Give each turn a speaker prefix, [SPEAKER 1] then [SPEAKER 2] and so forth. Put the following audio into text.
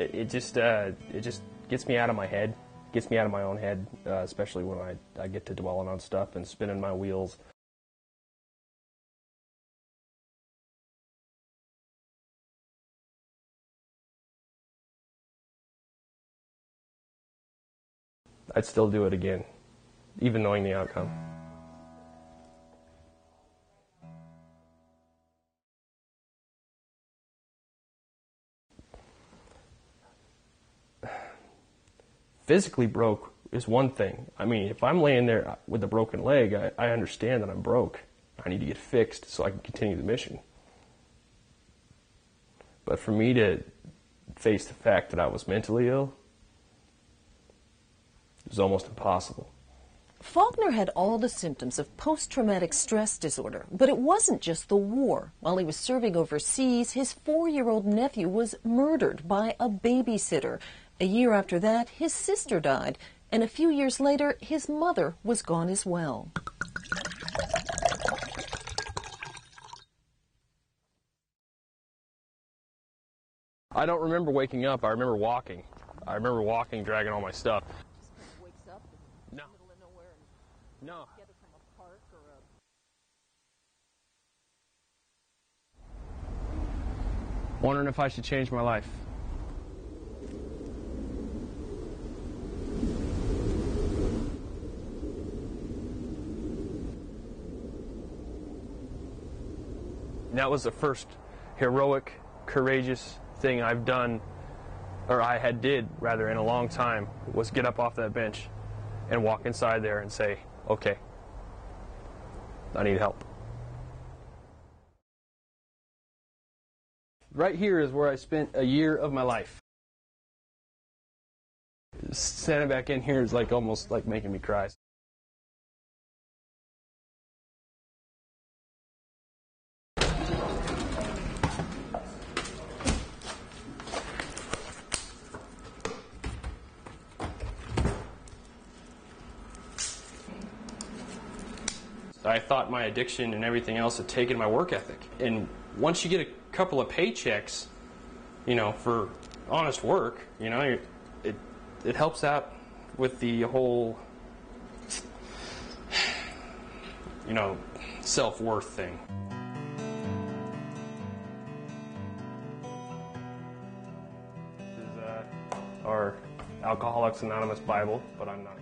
[SPEAKER 1] It, just uh, it just gets me out of my head, gets me out of my own head, uh, especially when I, I get to dwelling on stuff and spinning my wheels. I'd still do it again, even knowing the outcome. Physically broke is one thing. I mean, if I'm laying there with a broken leg, I, I understand that I'm broke. I need to get fixed so I can continue the mission. But for me to face the fact that I was mentally ill, it was almost impossible.
[SPEAKER 2] Faulkner had all the symptoms of post traumatic stress disorder, but it wasn't just the war. While he was serving overseas, his four year old nephew was murdered by a babysitter. A year after that, his sister died, and a few years later, his mother was gone as well.
[SPEAKER 1] I don't remember waking up. I remember walking. I remember walking, dragging all my stuff. No. Wondering if I should change my life. That was the first heroic, courageous thing I've done, or I had did rather in a long time, was get up off that bench and walk inside there and say, okay, I need help. Right here is where I spent a year of my life. Standing back in here is like almost like making me cry. I thought my addiction and everything else had taken my work ethic. And once you get a couple of paychecks, you know, for honest work, you know, it it helps out with the whole, you know, self worth thing. This is uh, our Alcoholics Anonymous Bible, but I'm not.